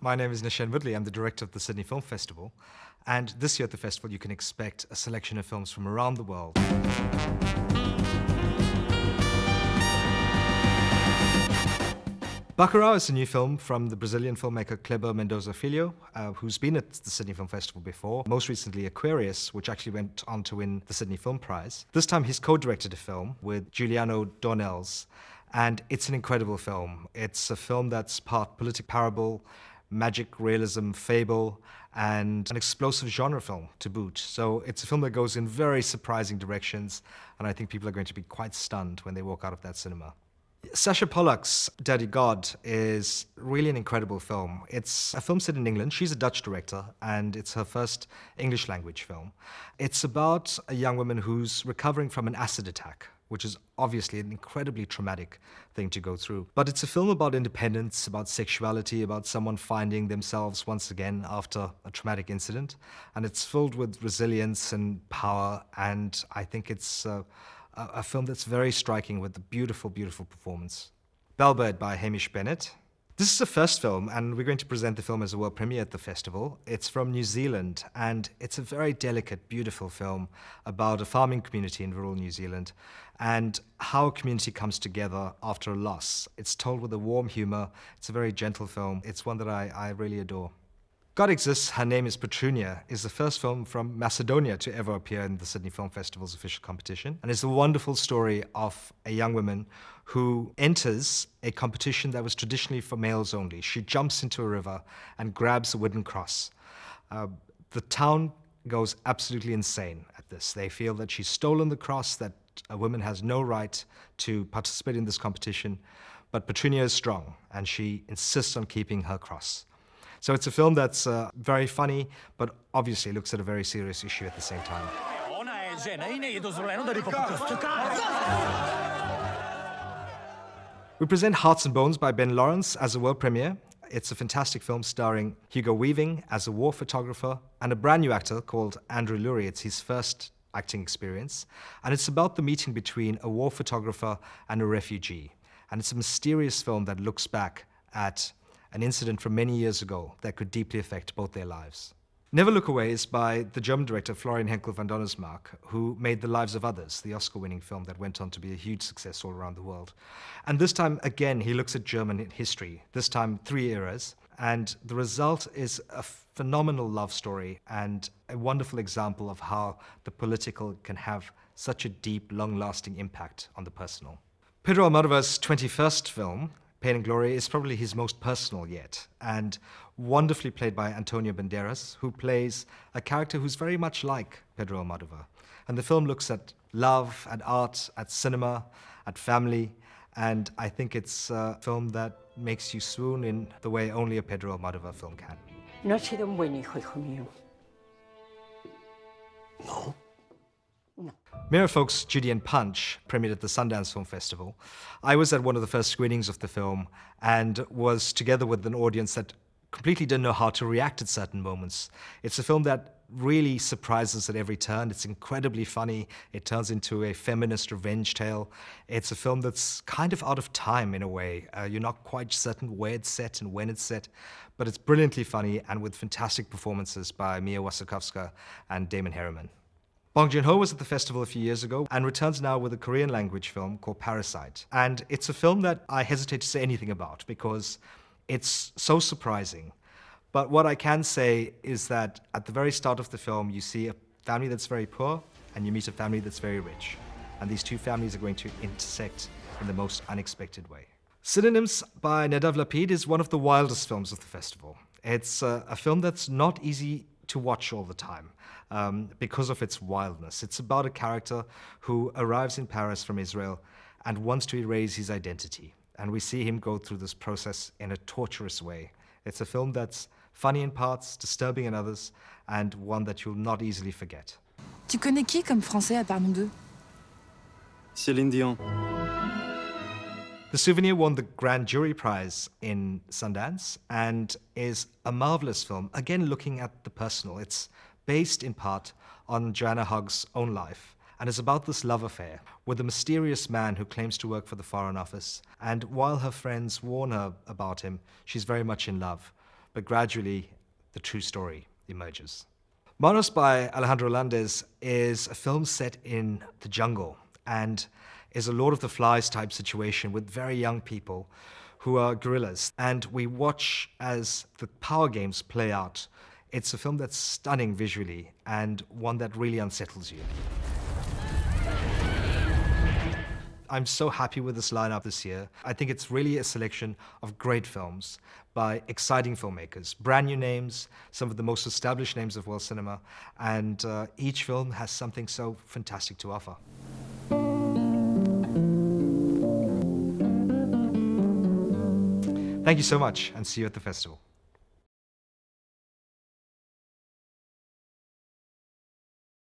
My name is Nashen Moodley. I'm the director of the Sydney Film Festival. And this year at the festival, you can expect a selection of films from around the world. Bacurau is a new film from the Brazilian filmmaker Kleber Mendonça Filho, uh, who's been at the Sydney Film Festival before, most recently Aquarius, which actually went on to win the Sydney Film Prize. This time he's co-directed a film with Juliano Dornelles, and it's an incredible film. It's a film that's part politic parable, magic realism fable, and an explosive genre film to boot. So it's a film that goes in very surprising directions, and I think people are going to be quite stunned when they walk out of that cinema. Sacha Polak's Dirty God is really an incredible film. It's a film set in England. She's a Dutch director, and it's her first English language film. It's about a young woman who's recovering from an acid attack, which is obviously an incredibly traumatic thing to go through. But it's a film about independence, about sexuality, about someone finding themselves once again after a traumatic incident. And it's filled with resilience and power, and I think it's. Uh, a, a film that's very striking with a beautiful, beautiful performance. Bellbird by Hamish Bennett. This is the first film, and we're going to present the film as a world premiere at the festival. It's from New Zealand, and it's a very delicate, beautiful film about a farming community in rural New Zealand and how a community comes together after a loss. It's told with a warm humor. It's a very gentle film. It's one that I, I really adore. God Exists, Her Name is Petrunya is the first film from Macedonia to ever appear in the Sydney Film Festival's official competition. And it's a wonderful story of a young woman who enters a competition that was traditionally for males only. She jumps into a river and grabs a wooden cross. Uh, the town goes absolutely insane at this. They feel that she's stolen the cross, that a woman has no right to participate in this competition. But Petrunya is strong, and she insists on keeping her cross. So it's a film that's uh, very funny, but obviously looks at a very serious issue at the same time. We present Hearts and Bones by Ben Lawrence as a world premiere. It's a fantastic film starring Hugo Weaving as a war photographer and a brand new actor called Andrew Luri. It's his first acting experience. And it's about the meeting between a war photographer and a refugee. And it's a mysterious film that looks back at an incident from many years ago that could deeply affect both their lives. Never Look Away is by the German director Florian Henckel von Donnersmarck, who made The Lives of Others, the Oscar winning film that went on to be a huge success all around the world. And this time, again, he looks at German history, this time three eras. And the result is a phenomenal love story and a wonderful example of how the political can have such a deep, long lasting impact on the personal. Pedro Almodovar's 21st film, Pain and Glory is probably his most personal yet, and wonderfully played by Antonio Banderas, who plays a character who's very much like Pedro Almodovar. And the film looks at love, at art, at cinema, at family, and I think it's a film that makes you swoon in the way only a Pedro Almodovar film can. No ha sido un buen hijo, hijo mío. No. Mirrah Foulkes' Judy and Punch premiered at the Sundance Film Festival. I was at one of the first screenings of the film and was together with an audience that completely didn't know how to react at certain moments. It's a film that really surprises at every turn. It's incredibly funny. It turns into a feminist revenge tale. It's a film that's kind of out of time in a way. Uh, you're not quite certain where it's set and when it's set, but it's brilliantly funny and with fantastic performances by Mia Wasikowska and Damon Herriman. Bong Joon-ho was at the festival a few years ago and returns now with a Korean language film called Parasite. And it's a film that I hesitate to say anything about because it's so surprising. But what I can say is that at the very start of the film, you see a family that's very poor and you meet a family that's very rich. And these two families are going to intersect in the most unexpected way. Synonyms by Nadav Lapid is one of the wildest films of the festival. It's a, a film that's not easy to watch all the time um, because of its wildness. It's about a character who arrives in Paris from Israel and wants to erase his identity. And we see him go through this process in a torturous way. It's a film that's funny in parts, disturbing in others, and one that you'll not easily forget. Tu connais qui comme français à part nous deux Céline Dion. The Souvenir won the Grand Jury Prize in Sundance and is a marvelous film, again looking at the personal. It's based in part on Joanna Hogg's own life and is about this love affair with a mysterious man who claims to work for the Foreign Office. And while her friends warn her about him, she's very much in love. but gradually the true story emerges. Monos by Alejandro Landes is a film set in the jungle and is a Lord of the Flies type situation with very young people who are guerrillas. And we watch as the power games play out. It's a film that's stunning visually and one that really unsettles you. I'm so happy with this lineup this year. I think it's really a selection of great films by exciting filmmakers, brand new names, some of the most established names of world cinema, and uh, each film has something so fantastic to offer. Thank you so much, and see you at the festival.